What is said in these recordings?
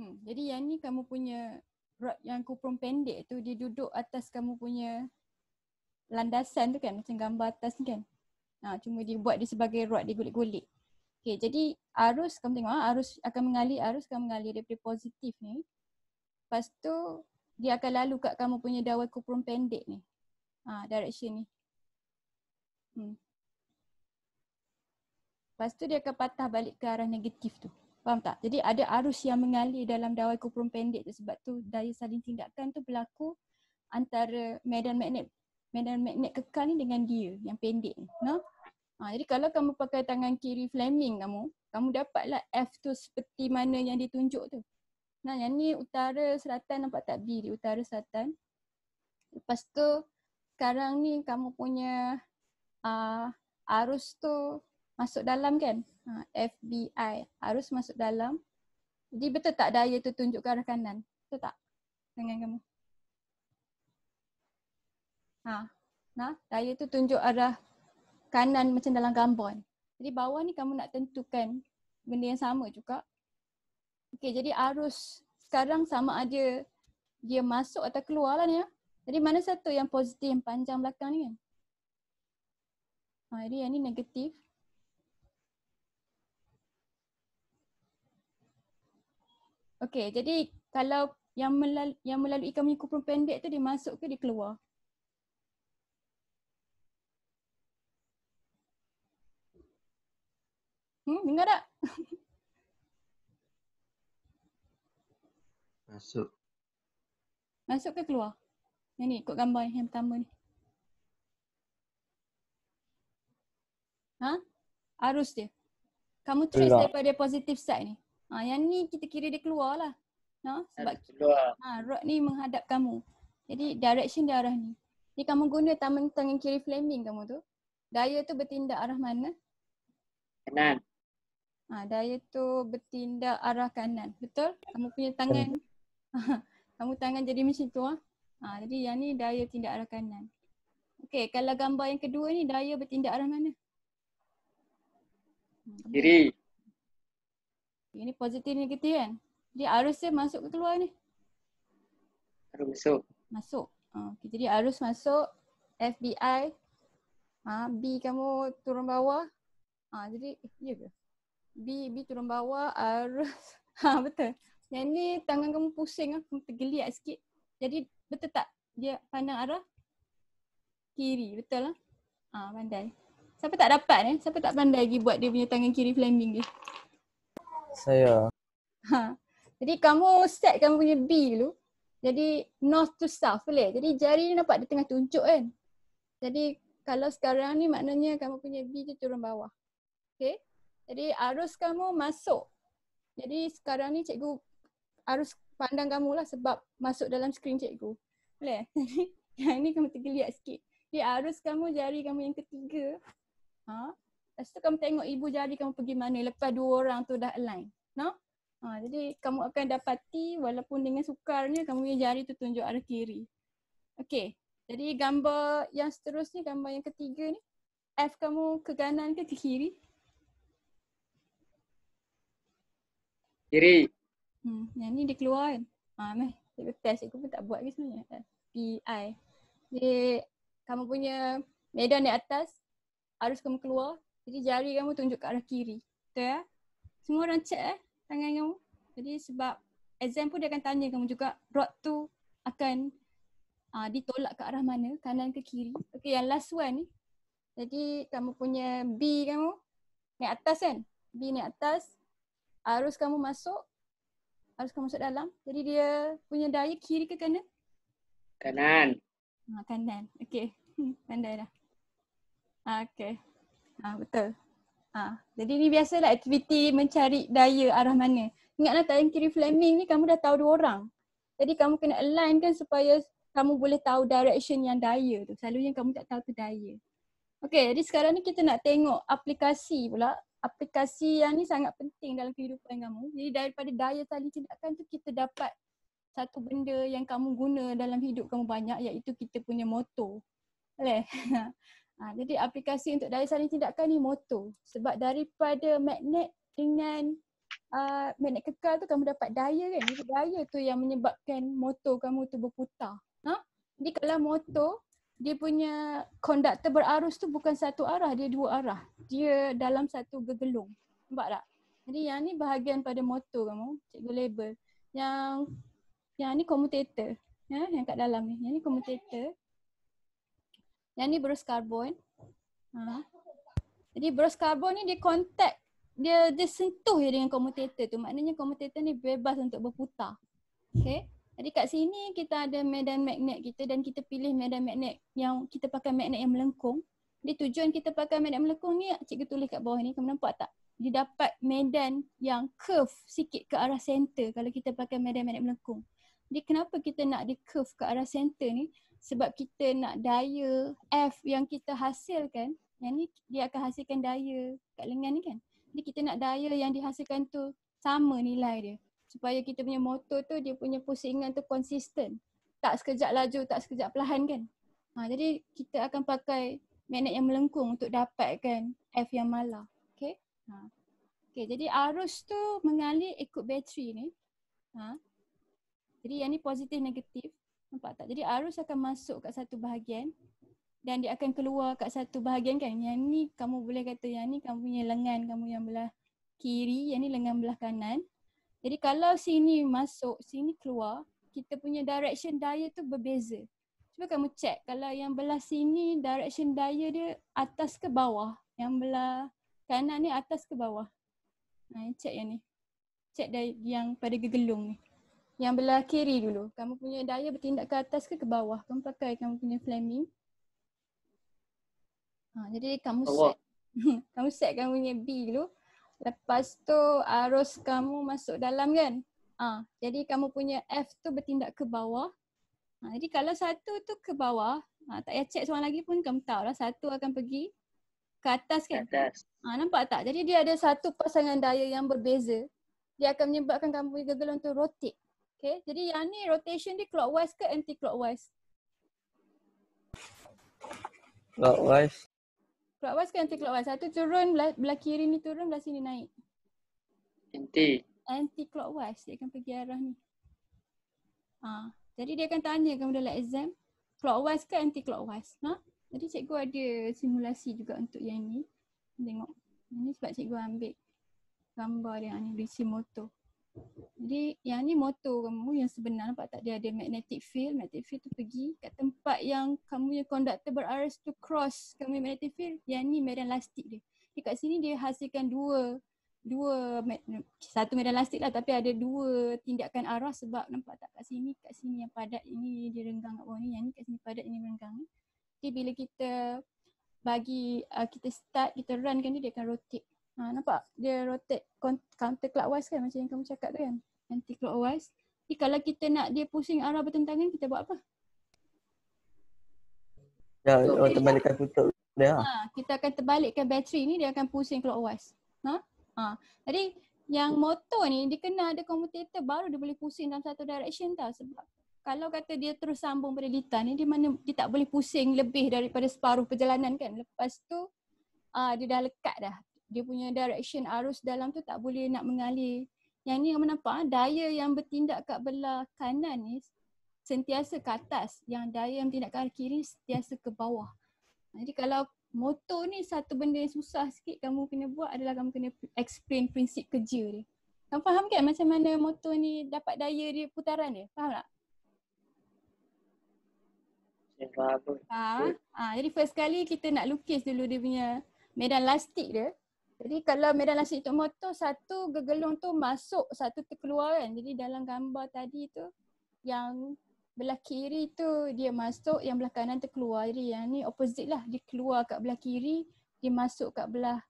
Hmm, jadi yang ni kamu punya rod yang kuprum pendek tu dia duduk atas kamu punya landasan tu kan macam gambar atas ni kan. Ha, cuma dia buat dia sebagai rod dia gulik-gulik. Okay jadi arus kamu tengok ha, arus akan mengalir, arus akan mengalir daripada positif ni. Lepas tu dia akan lalu kat kamu punya dawai kuprum pendek ni. Ha, direction ni. Hmm. Lepas tu dia akan patah balik ke arah negatif tu. Faham tak? Jadi ada arus yang mengalir dalam dawai kuprum pendek tu sebab tu daya saling tindakan tu berlaku antara medan magnet medan magnet kekal ni dengan dia yang pendek ni. No? Ha, jadi kalau kamu pakai tangan kiri Fleming kamu, kamu dapatlah F tu seperti mana yang ditunjuk tu. Nah yang ni utara selatan nampak tak B di utara selatan. Lepas tu sekarang ni kamu punya uh, arus tu masuk dalam kan? Ha, FBI arus masuk dalam. Jadi betul tak daya tu tunjuk ke arah kanan? Betul tak? Tangan kamu. Ha, nah, daya tu tunjuk arah kanan macam dalam gambar. Jadi bawah ni kamu nak tentukan benda yang sama juga. Okey, jadi arus sekarang sama ada dia masuk atau keluar lah ni ya. Jadi mana satu yang positif yang panjang belakang ni kan? Ha, jadi yang ni negatif. Okey, jadi kalau yang melalui, yang melalui kamu kuprum pendek tu dia masuk ke dia keluar? Hmm, dengar tak? Masuk. Masuk ke keluar? Yang ni ikut gambar yang pertama ni. Ha? Arus dia. Kamu trace daripada positive side ni. Ha, yang ni kita kira dia keluar lah. Ha? Sebab Keluar. ha, rod ni menghadap kamu. Jadi direction dia arah ni. Jadi kamu guna tangan, tangan kiri Fleming kamu tu. Daya tu bertindak arah mana? Kanan. Ha, daya tu bertindak arah kanan. Betul? Kamu punya tangan. kamu tangan jadi macam tu ah. Ha, jadi yang ni daya tindak arah kanan. Okey, kalau gambar yang kedua ni daya bertindak arah mana? Hmm, Kiri. Ini positif negatif kan? Jadi arus dia masuk ke keluar ni? Baru masuk. Masuk. Ha, okay, jadi arus masuk FBI. Ha, B kamu turun bawah. Ha, jadi eh, ya ke? B, B turun bawah, arus. Ha, betul. Yang ni tangan kamu pusing lah, kamu tergeliat sikit. Jadi betul tak dia pandang arah kiri, betul lah? Ha, pandai. Siapa tak dapat eh? Siapa tak pandai lagi buat dia punya tangan kiri Fleming dia? Saya. Ha. Jadi kamu set kamu punya B dulu. Jadi north to south boleh. Jadi jari ni nampak dia tengah tunjuk kan. Jadi kalau sekarang ni maknanya kamu punya B tu turun bawah. Okay. Jadi arus kamu masuk. Jadi sekarang ni cikgu arus pandang kamu lah sebab masuk dalam skrin cikgu. Boleh? Jadi yang ni kamu tergeliat sikit. Jadi arus kamu jari kamu yang ketiga. Ha? Lepas tu kamu tengok ibu jari kamu pergi mana lepas dua orang tu dah align. No? Ha, jadi kamu akan dapati walaupun dengan sukarnya kamu punya jari tu tunjuk arah kiri. Okey. Jadi gambar yang seterusnya, gambar yang ketiga ni. F kamu ke kanan ke ke kiri? Kiri. Hmm, yang ni dia keluar kan? Ha, meh. Cikgu test, cikgu pun tak buat ke sebenarnya. PI. Jadi kamu punya medan di atas, arus kamu keluar. Jadi jari kamu tunjuk ke arah kiri. Betul ya? Semua orang check eh tangan kamu. Jadi sebab exam pun dia akan tanya kamu juga rod tu akan uh, ditolak ke arah mana, kanan ke kiri. Okay yang last one ni. Jadi kamu punya B kamu naik atas kan? B naik atas, arus kamu masuk, arus kamu masuk dalam. Jadi dia punya daya kiri ke kanan? Kanan. Ha, kanan. Hmm, pandai dah. Ha, okay. Ha, betul. Ha, jadi ni biasalah aktiviti mencari daya arah mana. Ingatlah tangan kiri Fleming ni kamu dah tahu dua orang. Jadi kamu kena align kan supaya kamu boleh tahu direction yang daya tu. Selalunya kamu tak tahu tu daya. Okay, jadi sekarang ni kita nak tengok aplikasi pula. Aplikasi yang ni sangat penting dalam kehidupan kamu. Jadi daripada daya saling tindakan tu kita dapat satu benda yang kamu guna dalam hidup kamu banyak iaitu kita punya motor. Boleh? ha, jadi aplikasi untuk daya saling tindakan ni motor. Sebab daripada magnet dengan uh, magnet kekal tu kamu dapat daya kan. Jadi daya tu yang menyebabkan motor kamu tu berputar. Ha? Jadi kalau motor dia punya konduktor berarus tu bukan satu arah, dia dua arah. Dia dalam satu gegelung. Nampak tak? Jadi yang ni bahagian pada motor kamu, cikgu label. Yang yang ni commutator. Ya, yang kat dalam ni. Yang ni commutator. Yang ni berus karbon. Ha. Jadi berus karbon ni dia kontak dia dia sentuh je dengan commutator tu. Maknanya commutator ni bebas untuk berputar. Okay. Jadi kat sini kita ada medan magnet kita dan kita pilih medan magnet yang kita pakai magnet yang melengkung. Jadi tujuan kita pakai magnet melengkung ni cikgu tulis kat bawah ni. Kamu nampak tak? Dia dapat medan yang curve sikit ke arah center kalau kita pakai medan magnet melengkung. Jadi kenapa kita nak di curve ke arah center ni? Sebab kita nak daya F yang kita hasilkan, yang ni dia akan hasilkan daya kat lengan ni kan? Jadi kita nak daya yang dihasilkan tu sama nilai dia. Supaya kita punya motor tu dia punya pusingan tu konsisten. Tak sekejap laju, tak sekejap perlahan kan. Ha, jadi kita akan pakai magnet yang melengkung untuk dapatkan F yang malah. Okay. Ha. Okay, jadi arus tu mengalir ikut bateri ni. Ha. Jadi yang ni positif negatif. Nampak tak? Jadi arus akan masuk kat satu bahagian dan dia akan keluar kat satu bahagian kan. Yang ni kamu boleh kata yang ni kamu punya lengan kamu yang belah kiri, yang ni lengan belah kanan. Jadi kalau sini masuk, sini keluar, kita punya direction daya tu berbeza. Cuba kamu check kalau yang belah sini direction daya dia atas ke bawah. Yang belah kanan ni atas ke bawah. Ha, check yang ni. Check daya yang pada gegelung ni. Yang belah kiri dulu. Kamu punya daya bertindak ke atas ke ke bawah. Kamu pakai kamu punya Fleming. Ha, jadi kamu Allah. set kamu set kamu punya B dulu. Lepas tu arus kamu masuk dalam kan. Ha, jadi kamu punya F tu bertindak ke bawah. Ha, jadi kalau satu tu ke bawah, ha, tak payah check seorang lagi pun kamu tahu lah. Satu akan pergi ke atas Ke kan. atas. Ha, nampak tak? Jadi dia ada satu pasangan daya yang berbeza. Dia akan menyebabkan kamu punya gegelung tu rotate. Okay. Jadi yang ni rotation dia clockwise ke anti-clockwise? Clockwise. Clockwise ke anti-clockwise? Satu turun belah, belah kiri ni turun, belah sini naik. Nanti. Anti-clockwise. Dia akan pergi arah ni. Ha. Jadi dia akan tanya kamu dalam exam. Clockwise ke anti-clockwise? Ha? Jadi cikgu ada simulasi juga untuk yang ni. Tengok. Ini sebab cikgu ambil gambar dia ni DC motor. Jadi yang ni motor kamu yang sebenar nampak tak dia ada magnetic field. Magnetic field tu pergi kat tempat yang kamu yang konduktor berarus tu cross kamu magnetic field. Yang ni medan lastik dia. Jadi kat sini dia hasilkan dua dua satu medan lastik lah tapi ada dua tindakan arah sebab nampak tak kat sini kat sini yang padat ini dia renggang kat bawah ni yang ni kat sini padat ini renggang. Jadi bila kita bagi uh, kita start kita run kan dia, dia akan rotate. Ha, nampak dia rotate counter clockwise kan macam yang kamu cakap tu kan. Anti clockwise. Jadi kalau kita nak dia pusing arah bertentangan kita buat apa? Ya, orang terbalikkan tutup dia. lah. Ha, kita akan terbalikkan bateri ni dia akan pusing clockwise. Ha? Ha. Jadi yang motor ni dia kena ada commutator baru dia boleh pusing dalam satu direction tau sebab kalau kata dia terus sambung pada litar ni dia mana dia tak boleh pusing lebih daripada separuh perjalanan kan. Lepas tu uh, dia dah lekat dah. Dia punya direction arus dalam tu tak boleh nak mengalir. Yang ni kamu nampak ah, daya yang bertindak kat belah kanan ni sentiasa ke atas. Yang daya yang bertindak ke arah kiri sentiasa ke bawah. Jadi kalau motor ni satu benda yang susah sikit kamu kena buat adalah kamu kena explain prinsip kerja dia. Kamu faham kan macam mana motor ni dapat daya dia putaran dia? Faham tak? Saya faham. Ha? ha, jadi first kali kita nak lukis dulu dia punya medan lastik dia. Jadi kalau medan lastik untuk motor satu gegelung tu masuk, satu tu keluar kan. Jadi dalam gambar tadi tu yang belah kiri tu dia masuk, yang belah kanan tu keluar. Jadi yang ni opposite lah. Dia keluar kat belah kiri, dia masuk kat belah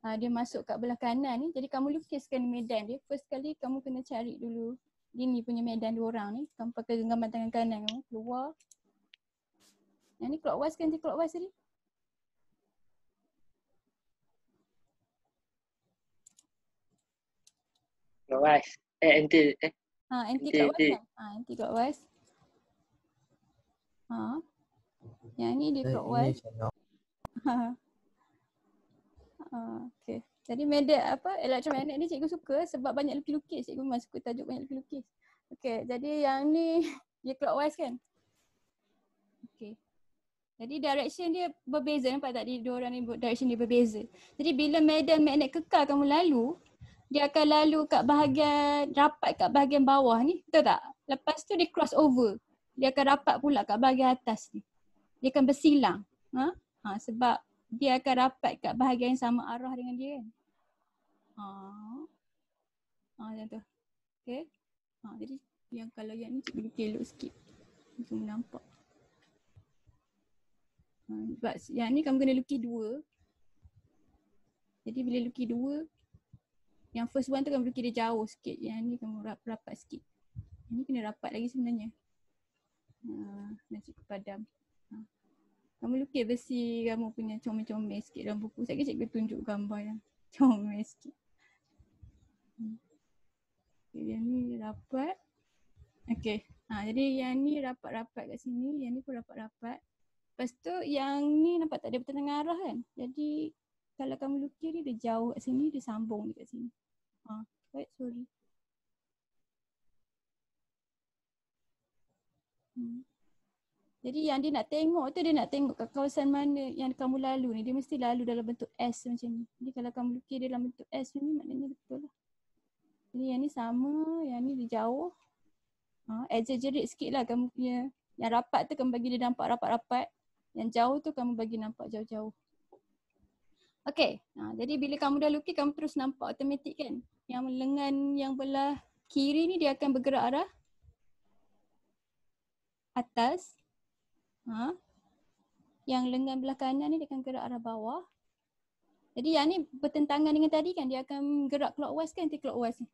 ha, dia masuk kat belah kanan ni. Jadi kamu lukiskan medan dia. First kali kamu kena cari dulu ini punya medan dua orang ni. Kamu pakai genggaman tangan kanan kamu keluar. Yang ni clockwise ke anti clockwise tadi? Clockwise. Eh, nanti. Eh, Ha, anti Anti- clockwise anti. kan? Ha, anti clockwise. Ha. Yang ni dia Eh, clockwise. channel. Ha. Ha, okay. Jadi medan apa elektromagnet ni cikgu suka sebab banyak lukis-lukis. Cikgu memang suka tajuk banyak lukis-lukis. Okay, jadi yang ni dia clockwise kan? Okay. Jadi direction dia berbeza nampak tak dia dua orang ni direction dia berbeza. Jadi bila medan magnet kekal kamu lalu, dia akan lalu kat bahagian rapat kat bahagian bawah ni, betul tak? Lepas tu dia cross over. Dia akan rapat pula kat bahagian atas ni. Dia akan bersilang. Ha? Ha, sebab dia akan rapat kat bahagian yang sama arah dengan dia kan. Ha. Ha macam tu. Okay. Ha, jadi yang kalau yang ni cikgu kelok sikit. Kamu nampak. Ha, sebab yang ni kamu kena lukis dua. Jadi bila lukis dua, yang first one tu kamu lukis dia jauh sikit. Yang ni kamu rap, rapat sikit. Yang ni kena rapat lagi sebenarnya. Ha, nak cikgu padam. Ha. Kamu lukis versi kamu punya comel-comel sikit dalam buku. Saya cikgu tunjuk gambar yang comel sikit. Hmm. Okay, yang ni rapat. Okay. Ha, jadi yang ni rapat-rapat kat sini. Yang ni pun rapat-rapat. Lepas tu yang ni nampak tak ada bertengah arah kan. Jadi kalau kamu lukis ni dia jauh kat sini, dia sambung dekat sini. Ha, right, sorry. Hmm. Jadi yang dia nak tengok tu dia nak tengok kawasan mana yang kamu lalu ni. Dia mesti lalu dalam bentuk S macam ni. Jadi kalau kamu lukis dalam bentuk S ni maknanya betul lah. Jadi yang ni sama, yang ni dia jauh. Ha, exaggerate sikit lah kamu punya. Yang rapat tu kamu bagi dia nampak rapat-rapat. Yang jauh tu kamu bagi nampak jauh-jauh. Okay, ha, jadi bila kamu dah lukis kamu terus nampak automatik kan. Yang lengan yang belah kiri ni dia akan bergerak arah atas. Ha? Yang lengan belah kanan ni dia akan gerak arah bawah. Jadi yang ni bertentangan dengan tadi kan dia akan gerak clockwise kan anti-clockwise ni.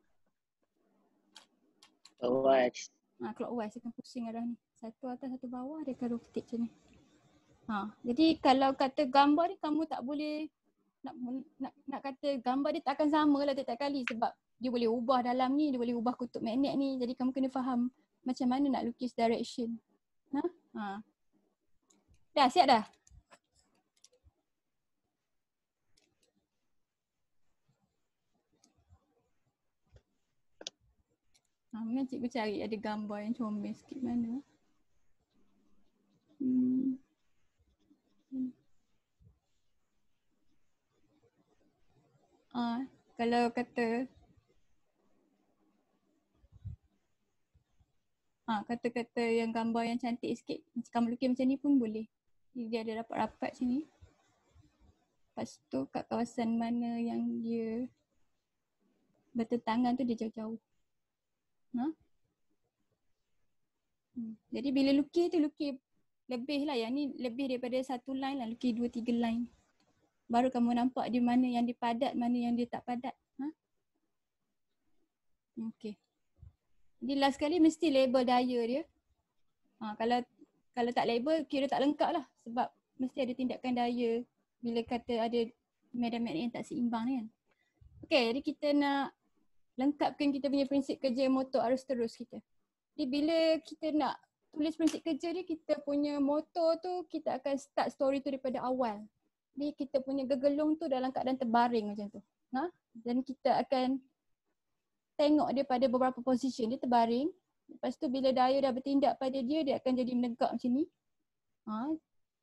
Clockwise. Ha, clockwise dia akan pusing arah ni. Satu atas satu bawah dia akan rotate macam ni. Ha, jadi kalau kata gambar ni kamu tak boleh nak nak nak kata gambar dia tak akan sama lah tiap-tiap kali sebab dia boleh ubah dalam ni, dia boleh ubah kutub magnet ni. Jadi kamu kena faham macam mana nak lukis direction. Ha? Ha. Dah siap dah? Ha, mungkin cikgu cari ada gambar yang comel sikit mana. Hmm. Ah, kalau kata Ah, kata-kata yang gambar yang cantik sikit. Kamu lukis macam ni pun boleh. Dia ada rapat-rapat sini. Lepas tu kat kawasan mana yang dia bertentangan tu dia jauh-jauh. Ha? Hmm. Jadi bila lukis tu lukis lebih lah yang ni lebih daripada satu line lah lukis dua tiga line. Baru kamu nampak di mana yang dia padat, mana yang dia tak padat. Ha? Okay. Jadi last kali mesti label daya dia. Ha, kalau kalau tak label kira tak lengkap lah sebab mesti ada tindakan daya bila kata ada medan magnet yang tak seimbang ni kan. Okay jadi kita nak lengkapkan kita punya prinsip kerja motor arus terus kita. Jadi bila kita nak tulis prinsip kerja dia, kita punya motor tu kita akan start story tu daripada awal. Jadi kita punya gegelung tu dalam keadaan terbaring macam tu. Ha? Dan kita akan tengok dia pada beberapa position. Dia terbaring. Lepas tu bila daya dah bertindak pada dia, dia akan jadi menegak macam ni. Ha?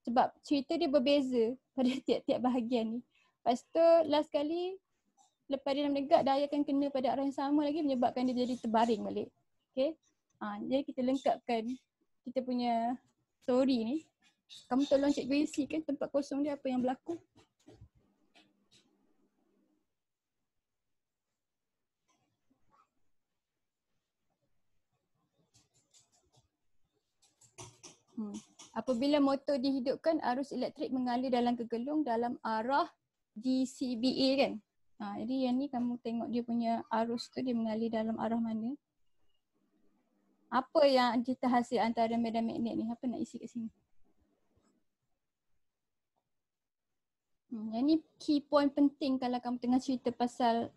Sebab cerita dia berbeza pada tiap-tiap bahagian ni. Lepas tu last kali lepas dia menegak daya akan kena pada arah yang sama lagi menyebabkan dia jadi terbaring balik. Okay. Ha, jadi kita lengkapkan kita punya story ni. Kamu tolong cikgu kan tempat kosong dia apa yang berlaku. Hmm. Apabila motor dihidupkan, arus elektrik mengalir dalam kegelung dalam arah DCBA kan? Ha, jadi yang ni kamu tengok dia punya arus tu dia mengalir dalam arah mana. Apa yang kita hasil antara medan magnet ni? Apa nak isi kat sini? Hmm, yang ni key point penting kalau kamu tengah cerita pasal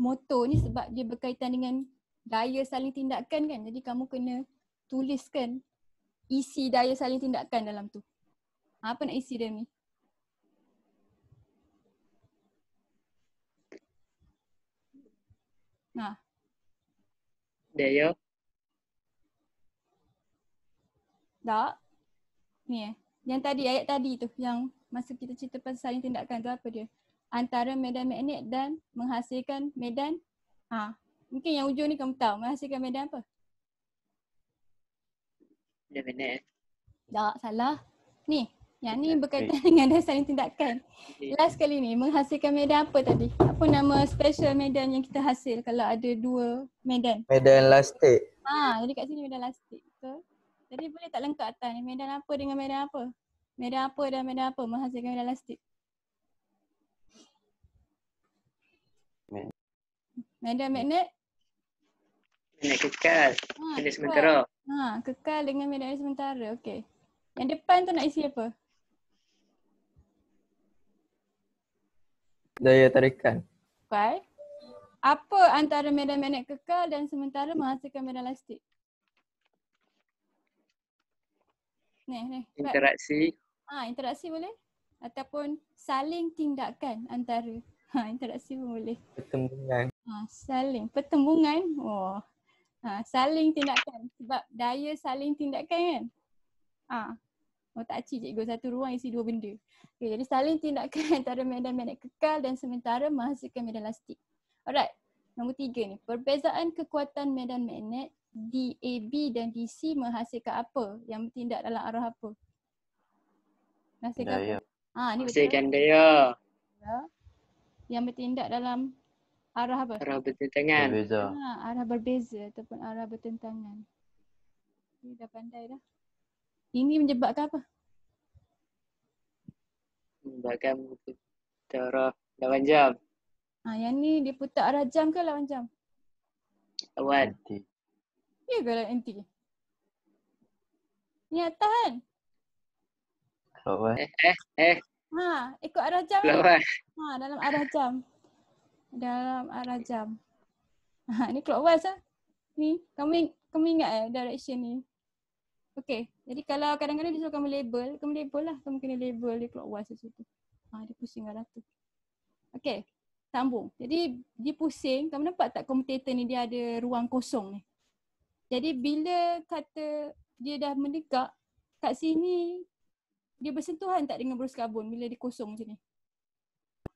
motor ni sebab dia berkaitan dengan daya saling tindakan kan. Jadi kamu kena tuliskan isi daya saling tindakan dalam tu. Apa nak isi dia ni? Ha. Daya. Tak. Ni eh. Yang tadi, ayat tadi tu yang masa kita cerita pasal saling tindakan tu apa dia? Antara medan magnet dan menghasilkan medan ha, mungkin yang ujung ni kamu tahu menghasilkan medan apa? Dia minit. Tak, salah. Ni, yang ni Medan berkaitan dengan ada saling tindakan. eh. Last kali ni menghasilkan medan apa tadi? Apa nama special medan yang kita hasil kalau ada dua medan? Medan elastik. Ha, jadi kat sini medan elastik. Betul? Jadi boleh tak lengkap atas ni medan apa dengan medan apa? Medan apa dan medan apa menghasilkan medan elastik? Me- Medan magnet? Minit kekal. Ha, Minit kekal. sementara. Ha, kekal dengan medan sementara. Okey. Yang depan tu nak isi apa? Daya tarikan. Bukan. Apa antara medan magnet kekal dan sementara menghasilkan medan elastik? Ni, ni. Buat. Ha, interaksi boleh? Ataupun saling tindakan antara. Ha, interaksi pun boleh. Pertembungan. Ha, saling. Pertembungan. Oh. Ha, saling tindakan. Sebab daya saling tindakan kan? Ha. Oh tak cik cikgu satu ruang isi dua benda. Okay, jadi saling tindakan antara medan magnet kekal dan sementara menghasilkan medan elastik. Alright. Nombor tiga ni. Perbezaan kekuatan medan magnet DAB dan DC menghasilkan apa? Yang bertindak dalam arah apa? Menghasilkan Daya. apa? Ha, ni betul. Hasilkan daya. Yang bertindak dalam arah apa? Arah bertentangan. Berbeza. Ha, arah berbeza ataupun arah bertentangan. Ni dah pandai dah. Ini menyebabkan apa? Menyebabkan putera lawan jam. Ha, yang ni dia putar arah jam ke lawan jam? Lawan. Ya ke lawan anti? Ni atas kan? Clockwise. Eh, eh, eh. Ha, ikut arah jam? Lawan. Ha, dalam arah jam. Dalam arah jam. Ha, ni clockwise lah. Ni, kamu ing- kamu ingat eh direction ni? Okay, jadi kalau kadang-kadang dia suruh kamu label, kamu label lah. Kamu kena label dia clockwise macam tu. Ha, dia pusing arah tu. Okay, sambung. Jadi dia pusing, kamu nampak tak komutator ni dia ada ruang kosong ni. Jadi bila kata dia dah mendekat, kat sini dia bersentuhan tak dengan boros karbon bila dia kosong macam ni?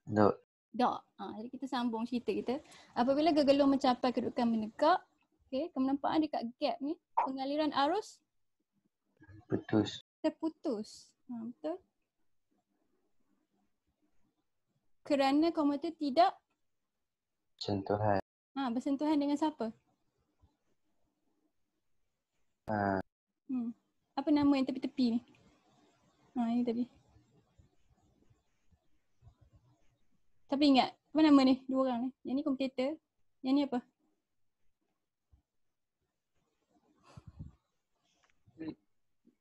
Dok. Tak. Ha, jadi kita sambung cerita kita. Apabila gegelung mencapai kedudukan menegak, okay, kamu nampak kan dekat gap ni, pengaliran arus Putus. terputus. Ha, betul? Kerana komutator tidak Sentuhan. ha, bersentuhan dengan siapa? Ha. Hmm. Apa nama yang tepi-tepi ni? Ha, ini tadi. Tapi ingat, apa nama ni? Dua orang ni. Yang ni komutator, yang ni apa?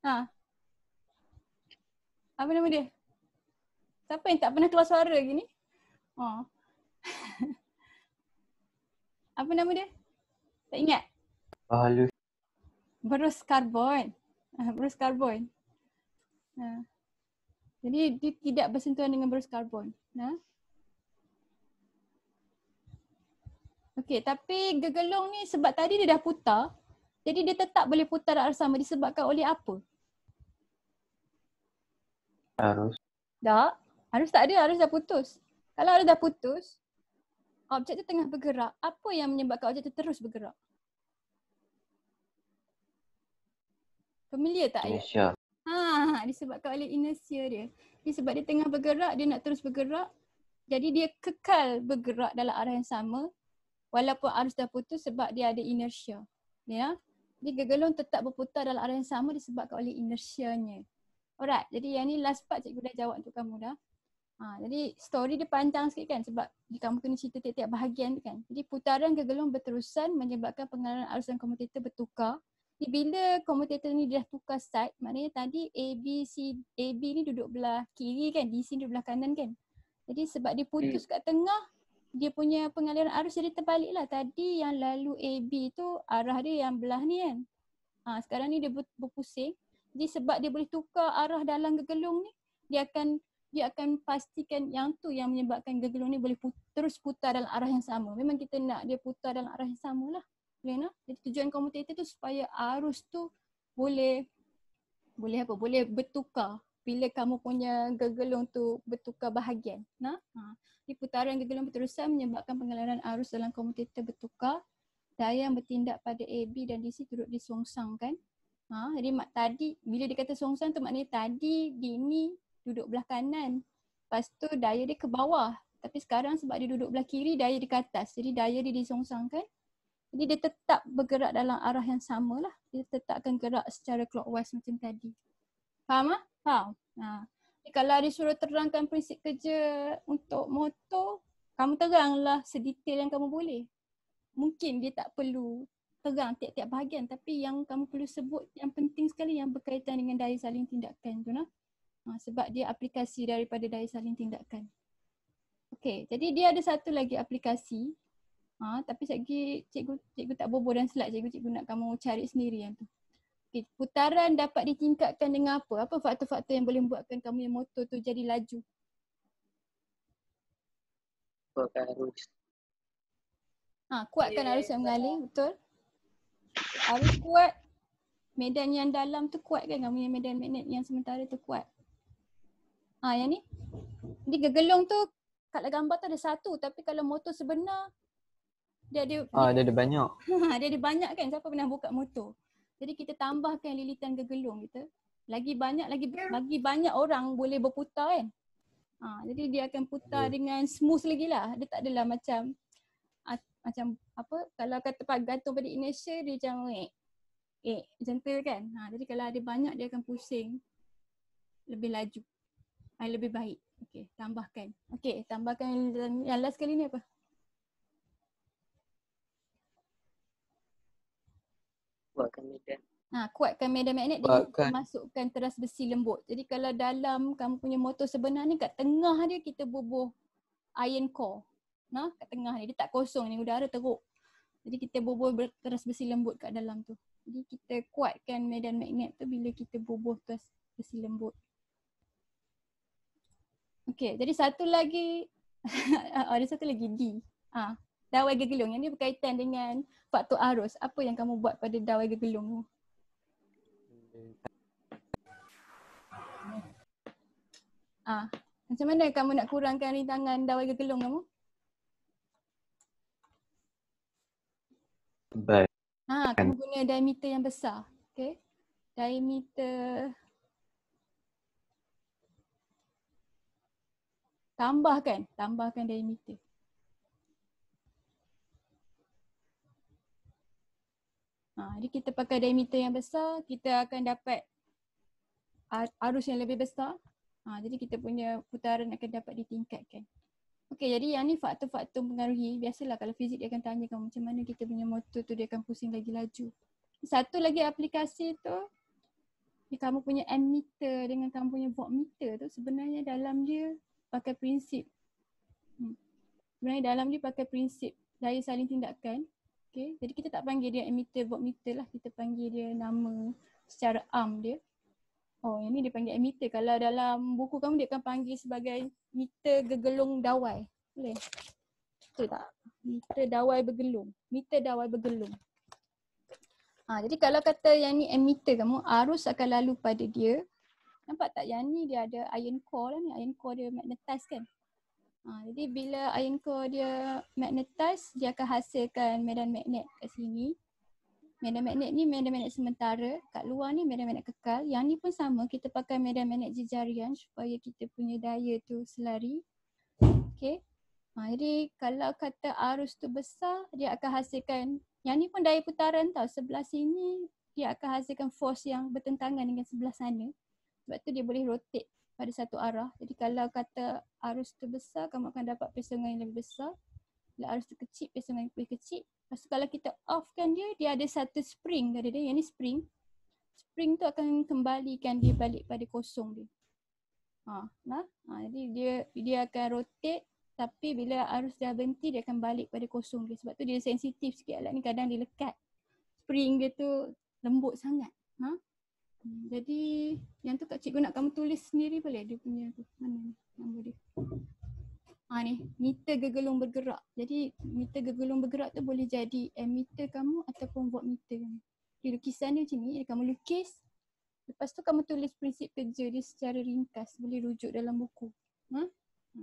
Ha. Apa nama dia? Siapa yang tak pernah keluar suara gini? Oh. apa nama dia? Tak ingat? Oh, halus. Berus karbon. Berus karbon. Ha. Jadi dia tidak bersentuhan dengan berus karbon. Ha? Okey, tapi gegelung ni sebab tadi dia dah putar, jadi dia tetap boleh putar arah sama disebabkan oleh apa? Arus. Tak. Arus tak ada, arus dah putus. Kalau arus dah putus, objek tu tengah bergerak, apa yang menyebabkan objek tu terus bergerak? Familiar tak ayat? Disebabkan oleh inersia dia. Dia sebab dia tengah bergerak, dia nak terus bergerak. Jadi dia kekal bergerak dalam arah yang sama walaupun arus dah putus sebab dia ada inersia. Ya. Jadi gegelung tetap berputar dalam arah yang sama disebabkan oleh inersianya. Alright, jadi yang ni last part cikgu dah jawab untuk kamu dah. Ha, jadi story dia panjang sikit kan sebab kamu kena cerita tiap-tiap bahagian kan. Jadi putaran gegelung berterusan menyebabkan pengaliran arus dan komutator bertukar jadi bila komutator ni dah tukar side, maknanya tadi A, B, C, A, B ni duduk belah kiri kan, DC duduk belah kanan kan. Jadi sebab dia putus kat tengah, dia punya pengaliran arus jadi terbalik lah. Tadi yang lalu A, B tu arah dia yang belah ni kan. Ha, sekarang ni dia ber- berpusing. Jadi sebab dia boleh tukar arah dalam gegelung ni, dia akan dia akan pastikan yang tu yang menyebabkan gegelung ni boleh put- terus putar dalam arah yang sama. Memang kita nak dia putar dalam arah yang sama lah. Boleh nak? Jadi tujuan commutator tu supaya arus tu boleh boleh apa? Boleh bertukar bila kamu punya gegelung tu bertukar bahagian. Nah, ha. Di putaran gegelung berterusan menyebabkan pengaliran arus dalam komutator bertukar. Daya yang bertindak pada AB dan DC turut disongsangkan. Ha, jadi mak tadi bila dia kata songsang tu maknanya tadi di ni duduk belah kanan. Lepas tu daya dia ke bawah. Tapi sekarang sebab dia duduk belah kiri, daya dia ke atas. Jadi daya dia disongsangkan. Jadi dia tetap bergerak dalam arah yang sama lah. Dia tetap akan gerak secara clockwise macam tadi. Faham ah? Faham? Ha. Jadi kalau dia suruh terangkan prinsip kerja untuk motor, kamu teranglah sedetail yang kamu boleh. Mungkin dia tak perlu terang tiap-tiap bahagian tapi yang kamu perlu sebut yang penting sekali yang berkaitan dengan daya saling tindakan tu nah. Ha, sebab dia aplikasi daripada daya saling tindakan. Okey, jadi dia ada satu lagi aplikasi. Ha, tapi lagi cikgu cikgu tak bobo dan slide cikgu cikgu nak kamu cari sendiri yang tu. Okey, putaran dapat ditingkatkan dengan apa? Apa faktor-faktor yang boleh membuatkan kamu yang motor tu jadi laju? Kuatkan arus. Ha, kuatkan arus yang mengalir, betul? Arus kuat, medan yang dalam tu kuat kan? Kamu yang medan magnet yang sementara tu kuat. Ha, yang ni. Jadi gegelung tu kat gambar tu ada satu tapi kalau motor sebenar dia ada Ah, dia ada banyak. dia ada banyak kan siapa pernah buka motor. Jadi kita tambahkan lilitan gegelung kita. Lagi banyak lagi bagi banyak orang boleh berputar kan. Ha, jadi dia akan putar Ya. dengan smooth lagi lah. Dia tak adalah macam uh, macam apa kalau kata pak gantung pada inertia dia macam eh eh macam tu kan. Ha, jadi kalau ada banyak dia akan pusing lebih laju. Ha, lebih baik. Okey, tambahkan. Okey, tambahkan yang, yang last kali ni apa? Kuatkan medan. Ha, kuatkan medan magnet dia Kuatkan. masukkan teras besi lembut. Jadi kalau dalam kamu punya motor sebenar ni kat tengah dia kita bubuh iron core. Nah, kat tengah ni dia tak kosong ni udara teruk. Jadi kita bubuh teras besi lembut kat dalam tu. Jadi kita kuatkan medan magnet tu bila kita bubuh teras besi lembut. Okey, jadi satu lagi ada satu lagi D. Ah, dawai gegelung yang ni berkaitan dengan faktor arus. Apa yang kamu buat pada dawai gegelung tu? Ah, macam mana kamu nak kurangkan rintangan dawai gegelung kamu? Baik. Ha, kamu guna diameter yang besar. Okay. Diameter tambahkan, tambahkan diameter. Ha, jadi kita pakai diameter yang besar, kita akan dapat ar- arus yang lebih besar. Ha, jadi kita punya putaran akan dapat ditingkatkan. Okey, jadi yang ni faktor-faktor mempengaruhi. Biasalah kalau fizik dia akan tanya kamu macam mana kita punya motor tu dia akan pusing lagi laju. Satu lagi aplikasi tu, kamu punya ammeter dengan kamu punya voltmeter tu sebenarnya dalam dia pakai prinsip. Hmm. Sebenarnya dalam dia pakai prinsip daya saling tindakan. Okay, jadi kita tak panggil dia ammeter voltmeter lah. Kita panggil dia nama secara arm dia. Oh, yang ni dia panggil ammeter. Kalau dalam buku kamu dia akan panggil sebagai meter gegelung dawai. Boleh? Betul tak? Meter dawai bergelung. Meter dawai bergelung. Ha, jadi kalau kata yang ni ammeter kamu, arus akan lalu pada dia. Nampak tak yang ni dia ada iron core lah ni. Iron core dia magnetize kan? Ha, jadi bila iron core dia magnetize, dia akan hasilkan medan magnet kat sini. Medan magnet ni medan magnet sementara, kat luar ni medan magnet kekal. Yang ni pun sama, kita pakai medan magnet jejarian supaya kita punya daya tu selari. Okay. Ha, jadi kalau kata arus tu besar, dia akan hasilkan, yang ni pun daya putaran tau. Sebelah sini dia akan hasilkan force yang bertentangan dengan sebelah sana. Sebab tu dia boleh rotate pada satu arah. Jadi kalau kata arus tu besar, kamu akan dapat pesongan yang lebih besar. Bila arus tu kecil, pesongan yang lebih kecil. Lepas tu kalau kita offkan dia, dia ada satu spring tadi dia. Yang ni spring. Spring tu akan kembalikan dia balik pada kosong dia. Ha, nah. Ha, jadi dia dia akan rotate tapi bila arus dah berhenti dia akan balik pada kosong dia. Sebab tu dia sensitif sikit alat ni kadang dia lekat. Spring dia tu lembut sangat. Ha? Jadi yang tu Kak Cikgu nak kamu tulis sendiri boleh dia punya tu. Mana ni nombor dia. Ha ni, meter gegelung bergerak. Jadi meter gegelung bergerak tu boleh jadi ammeter kamu ataupun voltmeter kamu. Di lukisan dia macam ni, dia kamu lukis. Lepas tu kamu tulis prinsip kerja dia secara ringkas. Boleh rujuk dalam buku. Ha? ha.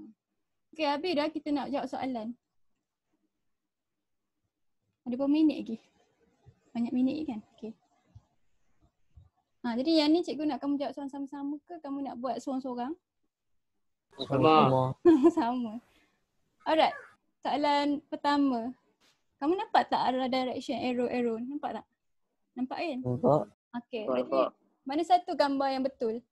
Okay, habis dah kita nak jawab soalan. Ada berapa minit lagi? Banyak minit kan? Okay. Ha, jadi yang ni cikgu nak kamu jawab sama-sama ke kamu nak buat seorang-seorang? Sama. Sama. Alright. Soalan pertama. Kamu nampak tak arah direction arrow-arrow? Nampak tak? Nampak kan? Nampak. Okay. Nampak, Jadi mana satu gambar yang betul?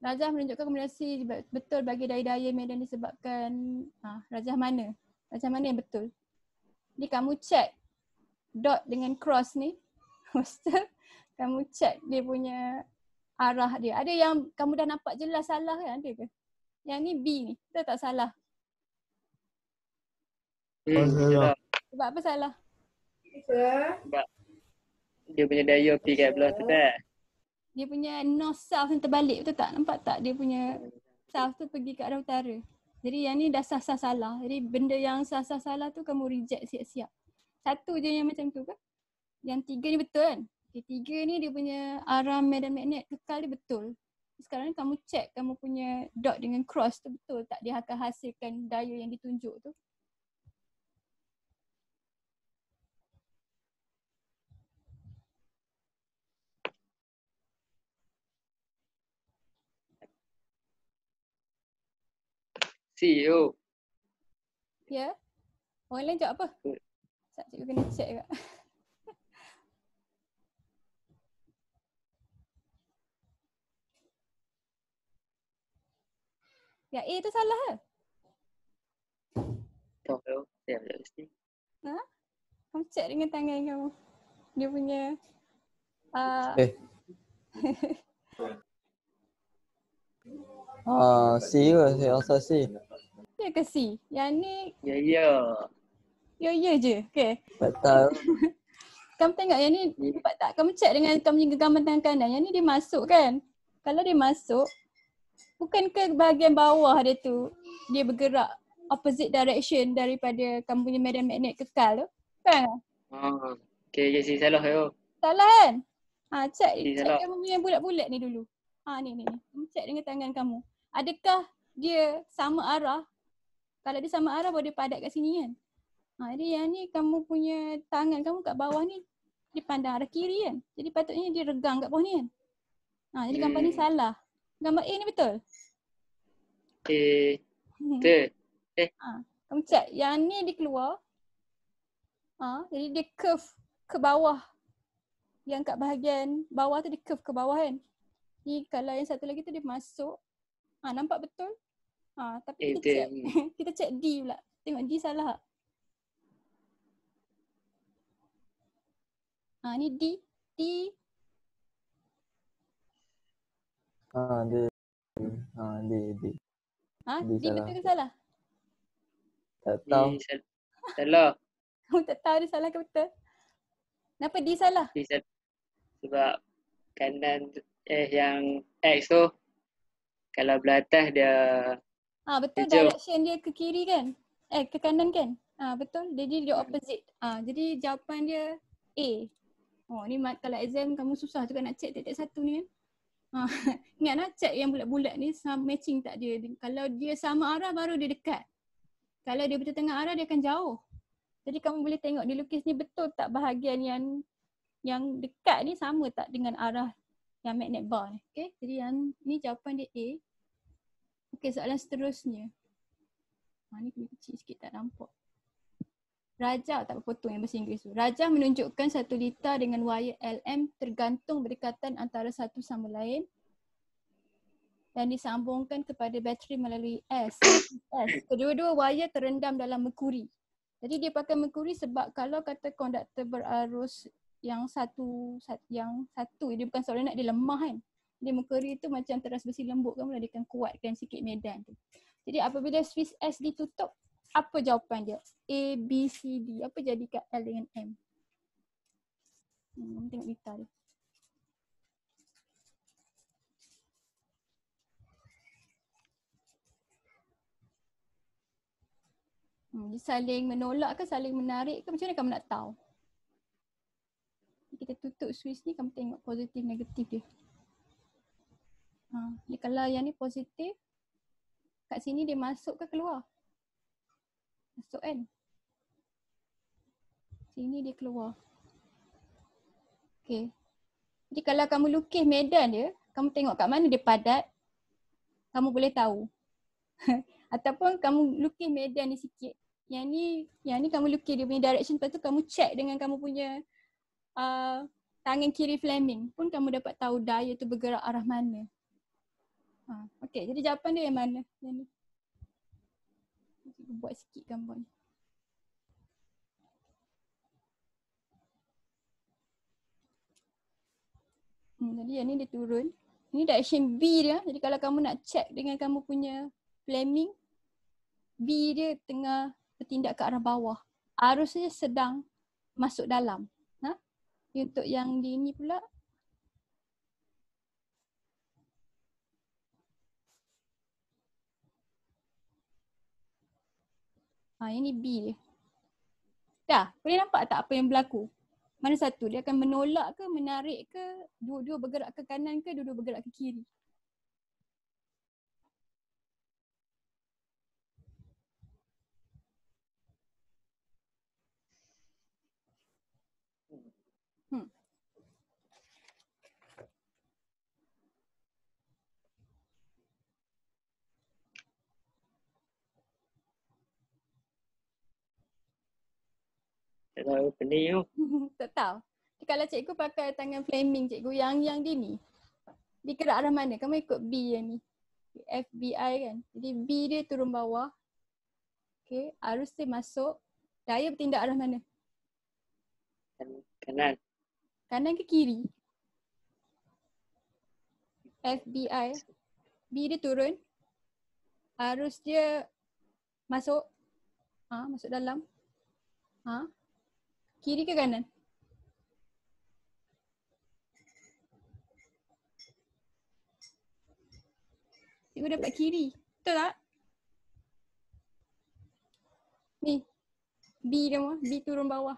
Rajah menunjukkan kombinasi betul bagi daya-daya medan disebabkan ha, rajah mana? Rajah mana yang betul? Jadi kamu check dot dengan cross ni. Lepas kamu check dia punya arah dia. Ada yang kamu dah nampak jelas salah kan? Ada ke? Yang ni B ni. Betul tak salah? Hmm, betul salah. tak? Sebab apa salah? Dia punya daya pi kat belah tu tak? Dia punya north south yang terbalik betul tak? Nampak tak dia punya south tu pergi ke arah utara. Jadi yang ni dah sah-sah salah. Jadi benda yang sah-sah salah tu kamu reject siap-siap. Satu je yang macam tu ke? Yang tiga ni betul kan? Okay, tiga ni dia punya arah medan magnet kekal dia betul. Sekarang ni kamu check kamu punya dot dengan cross tu betul tak dia akan hasilkan daya yang ditunjuk tu. CEO. Ya? Orang lain jawab apa? Sekejap cikgu kena check juga. Ya A tu salah ke? Tahu tu. Saya tak mesti. Kamu check dengan tangan kamu. Dia punya uh, Eh. Ah, C ke? Saya rasa C. ya ke C? Yang ni Ya, ya. ya ya je. Okay. Tak tahu. Kamu tengok yang ni nampak tak? Kamu check dengan kamu punya gambar tangan kanan. Yang ni dia masuk kan? Kalau dia masuk, bukan ke bahagian bawah dia tu dia bergerak opposite direction daripada kamu punya medan magnet kekal tu? Kan? Ah. Okay, si salah yo. Salah kan? Ha, check, Eh, check salah. kamu punya bulat-bulat ni dulu. Ha, ni, ni, ni. Kamu check dengan tangan kamu. Adakah dia sama arah? Kalau dia sama arah, boleh padat kat sini kan? Ha, jadi yang ni kamu punya tangan kamu kat bawah ni, dia pandang arah kiri kan? Jadi patutnya dia regang kat bawah ni kan? Ha, jadi gambar ni Hmm. salah. Gambar A ni betul? Eh, betul. Kamu check, yang ni dia keluar. Ha, jadi dia curve ke bawah. Yang kat bahagian bawah tu dia curve ke bawah kan. Ni kalau yang satu lagi tu dia masuk. Ha, nampak betul? Ha, tapi Eh, kita check, kita check D pula. Tengok D salah tak? Ha, ni D. D. Ah, D. Ah, D, D. Ha, D D, salah. betul ke salah? Tak tahu. Sal- salah. Kamu tak tahu dia salah ke betul? Kenapa D salah? Eh, sal- Sebab kanan eh yang X tu kalau belah atas dia Ah betul Hijau. direction dia ke kiri kan? Eh ke kanan kan? Ah betul. Jadi dia opposite. Ah jadi jawapan dia A. Oh ni mat- kalau exam kamu susah juga nak check tiap-tiap satu ni kan. Ah ingat nak check yang bulat-bulat ni sama matching tak dia. Dia- Kalau dia sama arah baru dia dekat. Kalau dia bertengah arah dia akan jauh. Jadi kamu boleh tengok di lukis ni betul tak bahagian yang yang dekat ni sama tak dengan arah yang magnet bar ni. Okay. Jadi yang ni jawapan dia A. Okey, soalan seterusnya. Ha, ni kena kecil sikit tak nampak. Raja tak apa potong yang bahasa Inggeris tu. Raja menunjukkan satu liter dengan wire LM tergantung berdekatan antara satu sama lain dan disambungkan kepada bateri melalui S. S. Kedua-dua wire terendam dalam merkuri. Jadi dia pakai merkuri sebab kalau kata konduktor berarus yang satu, sat- yang satu dia bukan solenoid dia lemah kan. Dia merkuri tu macam teras besi lembut kan dia akan kuatkan sikit medan tu. Jadi apabila switch S ditutup, apa jawapan dia? A, B, C, D. Apa jadi kat L dengan M? Hmm, tengok Rita dia. Hmm, dia saling menolak ke saling menarik ke macam mana kamu nak tahu? Kita tutup switch ni kamu tengok positif negatif dia. Ha, dia kalau yang ni positif kat sini dia masuk ke keluar? Masuk kan? Sini dia keluar. Okay. Jadi kalau kamu lukis medan dia, kamu tengok kat mana dia padat, kamu boleh tahu. Ataupun kamu lukis medan ni sikit. Yang ni, yang ni kamu lukis dia punya direction, lepas tu kamu check dengan kamu punya uh, tangan kiri Fleming pun kamu dapat tahu daya tu bergerak arah mana. Ha, okay, jadi jawapan dia yang mana? Yang ni. Buat sikit gambar ni. Hmm, jadi yang ni dia turun. Ini direction B dia. Jadi kalau kamu nak check dengan kamu punya Fleming, B dia tengah bertindak ke arah bawah. Arusnya sedang masuk dalam. Ha? Untuk yang di ni pula, Ha, ini B dia. Dah, boleh nampak tak apa yang berlaku? Mana satu? Dia akan menolak ke, menarik ke, dua-dua bergerak ke kanan ke, dua-dua bergerak ke kiri? Hmm. Tak tahu pening tu. tak tahu. Kalau cikgu pakai tangan Fleming cikgu yang yang dia ni. Dia gerak arah mana? Kamu ikut B yang ni. FBI kan. Jadi B dia turun bawah. Okay. Arus dia masuk. Daya bertindak arah mana? Kan- Kanan. Kanan ke kiri? FBI. B dia turun. Arus dia masuk. Ha, masuk dalam. Ha. Kiri ke kanan? Cikgu dapat kiri. Betul tak? Ni. B dia mah. B turun bawah.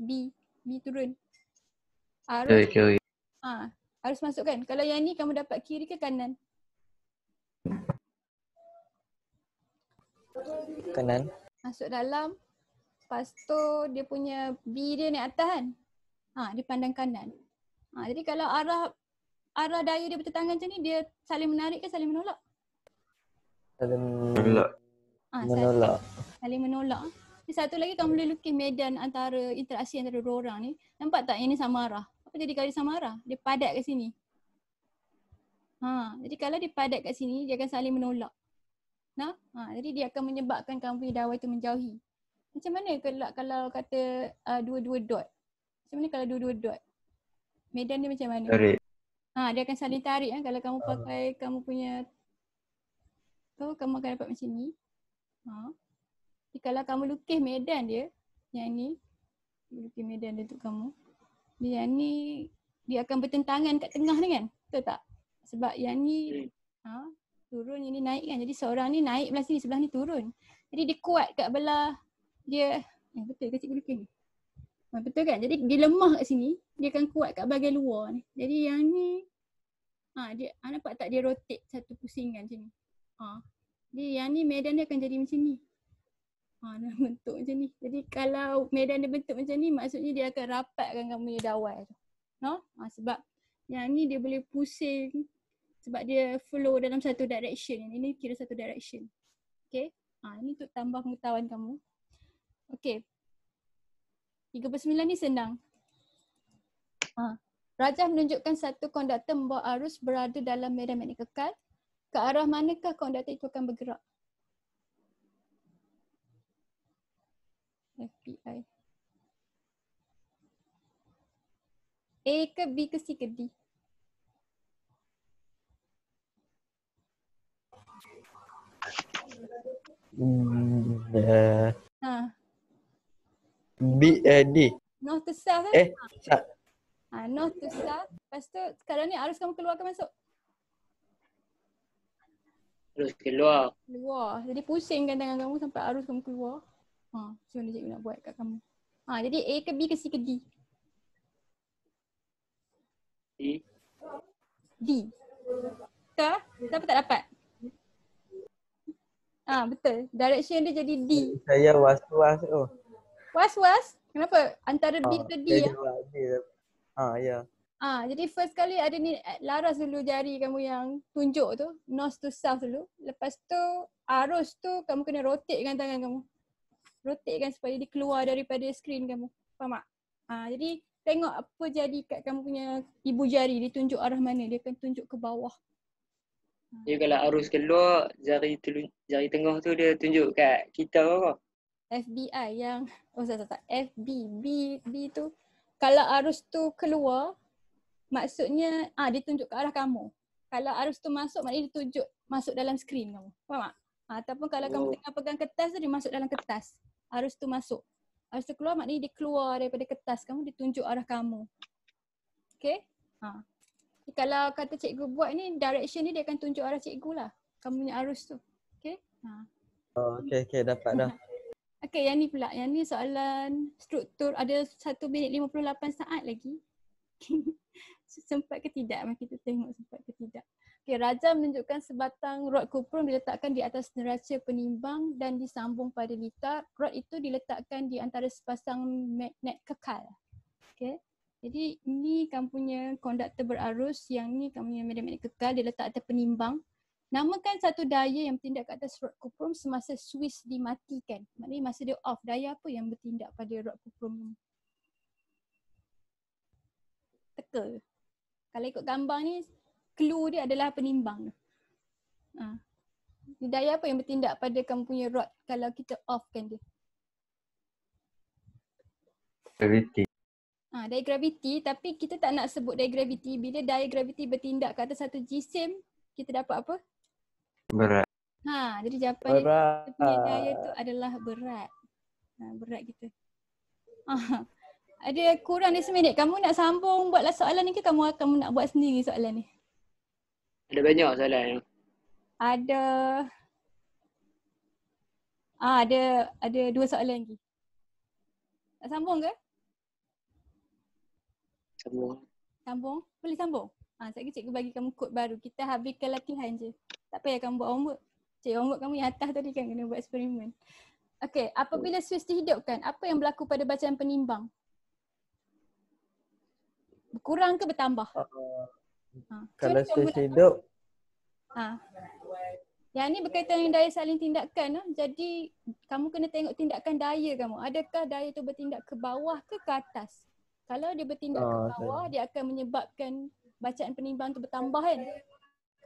B. B turun. Arus. Okay, okay. Ha, harus masuk kan? Kalau yang ni kamu dapat kiri ke kanan? Kanan. Masuk dalam. Lepas tu dia punya B dia naik atas kan? Ha, dia pandang kanan. Ha, jadi kalau arah arah daya dia bertentangan macam ni, dia saling menarik ke saling menolak? Saling Menolak. Ha, saling, menolak. saling menolak. Jadi satu lagi kamu boleh lukis medan antara interaksi antara dua orang ni. Nampak tak yang ni sama arah? Apa jadi kalau dia sama arah? Dia padat kat sini. Ha, jadi kalau dia padat kat sini, dia akan saling menolak. Nah, ha, jadi dia akan menyebabkan kamu punya dawai tu menjauhi. Macam mana kalau kalau kata uh, dua-dua dot? Macam mana kalau dua-dua dot? Medan dia macam mana? Tarik. Ha, dia akan saling tarik kan kalau kamu pakai kamu punya tu kamu akan dapat macam ni. Ha. Jadi kalau kamu lukis medan dia yang ni lukis medan dia untuk kamu. Dia yang ni dia akan bertentangan kat tengah ni kan? Betul tak? Sebab yang ni ha, turun yang ni naik kan. Jadi seorang ni naik belah sini sebelah ni turun. Jadi dia kuat kat belah dia eh, betul ke cikgu lukis ni? Ha, betul kan? Jadi dia lemah kat sini, dia akan kuat kat bahagian luar ni. Jadi yang ni ha dia ha, nampak tak dia rotate satu pusingan macam ni. Ha. Jadi yang ni medan dia akan jadi macam ni. Ha dalam bentuk macam ni. Jadi kalau medan dia bentuk macam ni maksudnya dia akan rapatkan kamu punya dawai tu. No? Ha, sebab yang ni dia boleh pusing sebab dia flow dalam satu direction. Ini kira satu direction. Okay. Ha, ini untuk tambah pengetahuan kamu. Okay. 39 ni senang. Ha. Rajah menunjukkan satu konduktor membawa arus berada dalam medan magnet kekal. Ke arah manakah konduktor itu akan bergerak? FBI. A ke B ke C ke D? Hmm, eh, Ha. B eh, D. North to south kan? Eh, sa- Ha, north to south. Lepas tu sekarang ni arus kamu keluar ke masuk? Terus keluar. Keluar. Jadi pusingkan tangan kamu sampai arus kamu keluar. Ha, macam mana cikgu nak buat kat kamu? Ha, jadi A ke B ke C ke D? D. D. Betul? Siapa tak dapat? Ah betul. Direction dia jadi D. Saya was-was tu. Was-was? Kenapa? Antara B Ah, ke D saya ya? jawab dia. Ah, ya. Ah, jadi first kali ada ni eh, laras dulu jari kamu yang tunjuk tu, north to south dulu. Lepas tu arus tu kamu kena rotatekan tangan kamu. Rotatekan supaya dia keluar daripada skrin kamu. Faham tak? Ah, jadi tengok apa jadi kat kamu punya ibu jari dia tunjuk arah mana, dia akan tunjuk ke bawah. Jadi kalau arus keluar, jari telun, jari tengah tu dia tunjuk kat kita apa? FBI yang oh tak tak, tak. FB B B tu kalau arus tu keluar maksudnya ah dia tunjuk ke arah kamu. Kalau arus tu masuk maknanya dia tunjuk masuk dalam skrin kamu. Faham tak? Ah, ataupun kalau kamu Oh. tengah pegang kertas tu dia masuk dalam kertas. Arus tu masuk. Arus tu keluar maknanya dia keluar daripada kertas kamu dia tunjuk arah kamu. Okay? Ha. Kalau kata cikgu buat ni direction ni dia akan tunjuk arah cikgu lah. Kamu punya arus tu. Okay? Ha. Oh, okey okey dapat dah. Okay, yang ni pula. Yang ni soalan struktur ada 1 minit 58 saat lagi. sempat ke tidak? Mari kita tengok sempat ke tidak. Okay, Raja menunjukkan sebatang rod kuprum diletakkan di atas neraca penimbang dan disambung pada litar. Rod itu diletakkan di antara sepasang magnet kekal. Okay. Jadi ini kamu punya konduktor berarus, yang ni kamu punya magnet kekal dia letak atas penimbang. Namakan satu daya yang bertindak ke atas rod kuprum semasa switch dimatikan. Maknanya masa dia off, daya apa yang bertindak pada rod kuprum ni? Teka. Kalau ikut gambar ni, clue dia adalah penimbang. Ha. Daya apa yang bertindak pada kamu punya rod kalau kita offkan dia? Gravity. Ha, daya graviti tapi kita tak nak sebut daya graviti. Bila daya graviti bertindak ke atas satu jisim, kita dapat apa? Berat. Ha, jadi jawapan dia kita punya daya tu adalah berat. Ha, berat kita. Ha, ada kurang dari seminit. Kamu nak sambung buatlah soalan ni ke kamu kamu nak buat sendiri soalan ni? Ada banyak soalan yang Ada Ah ada ada dua soalan lagi. Nak sambung ke? semua. Sambung? Boleh sambung? Ha, sekejap cikgu bagi kamu kod baru. Kita habiskan latihan je. Tak payah kamu buat homework. Cik, homework kamu yang atas tadi kan kena buat eksperimen. Okey, apabila switch dihidupkan, apa yang berlaku pada bacaan penimbang? Berkurang ke bertambah? Ha. macam Kalau switch hidup, Ha. Yang ni berkaitan dengan daya saling tindakan. Ha? Jadi kamu kena tengok tindakan daya kamu. Adakah daya tu bertindak ke bawah ke ke atas? Kalau dia bertindak ke Oh, bawah, dia akan menyebabkan bacaan penimbang tu bertambah kan?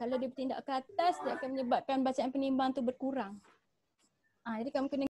Kalau dia bertindak ke atas, dia akan menyebabkan bacaan penimbang tu berkurang. Ah, jadi kamu kena